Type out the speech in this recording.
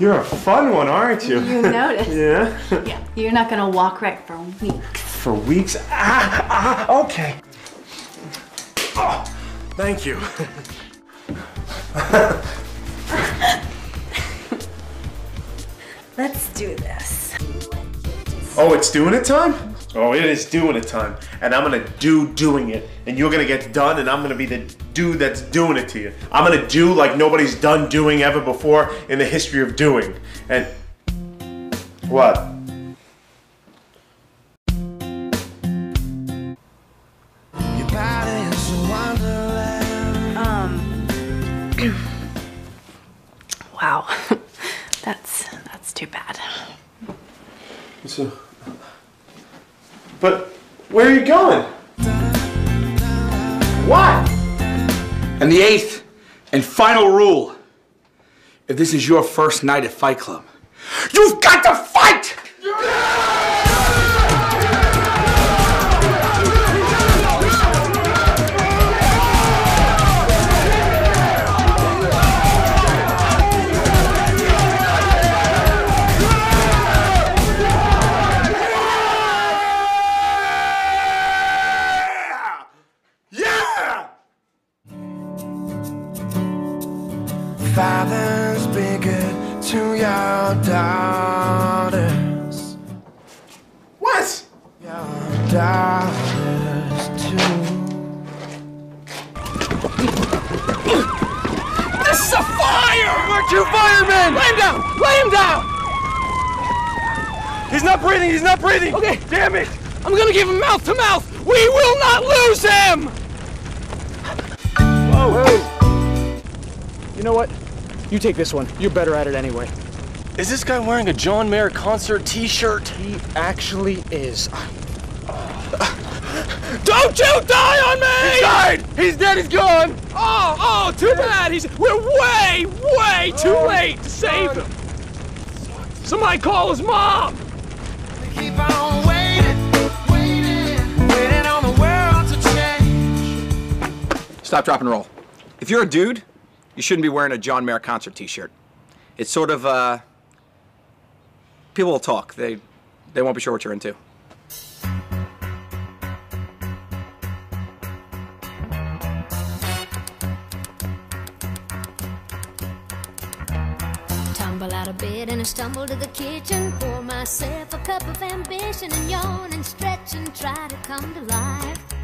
You're a fun one, aren't you? You noticed. yeah. Yeah, you're not gonna walk right for weeks. For weeks. Ah, ah, okay. Oh, thank you. Let's do this. Oh, it's doing it time? Oh, it is doing it time. And I'm gonna do doing it. And you're gonna get done, and I'm gonna be the dude that's doing it to you. I'm gonna do like nobody's done doing ever before in the history of doing. And. What? Your body's a wonderland. Um. wow. that's that's too bad. So. But where are you going? What? And the eighth and final rule if this is your first night at Fight Club, you've got to fight! Yeah! Fathers, be good to your daughters. What? Your daughters, too. This is a fire! We're two firemen! Lay him down! Lay him down! He's not breathing, he's not breathing! Okay. Damn it! I'm gonna give him mouth to mouth! We will not lose him! Whoa. You know what? You take this one. You're better at it anyway. Is this guy wearing a John Mayer concert t-shirt? He actually is. Don't you die on me! He died! He's dead, he's gone! Oh, oh, too bad. He's we're way, way too oh, late to save him. Somebody call his mom. Keep on waiting, waiting, waiting on the world to change. Stop, drop, and roll. If you're a dude, you shouldn't be wearing a John Mayer concert T-shirt. It's sort of uh, people will talk. They they won't be sure what you're into. Tumble out of bed and I stumble to the kitchen. Pour myself a cup of ambition and yawn and stretch and try to come to life.